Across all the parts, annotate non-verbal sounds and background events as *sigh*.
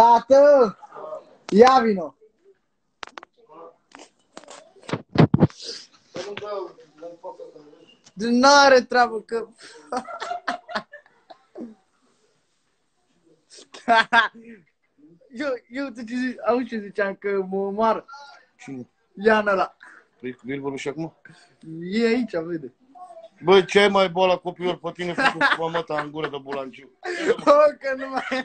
Tată! Ia vino! N-are treabă că... *laughs* eu, eu te ce zic, auzi ce ziceam, că mă omoară. Cine? Ia ăla. Păi cu el vorbesc și acum? E aici, vede. Băi, ce ai mai boala copilor pe tine făcut cu măta în gură de bulanciu? O, *laughs* că nu mai... *laughs*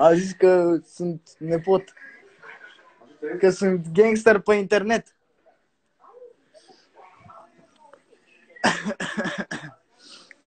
A zis că sunt nepot. Că sunt gangster pe internet.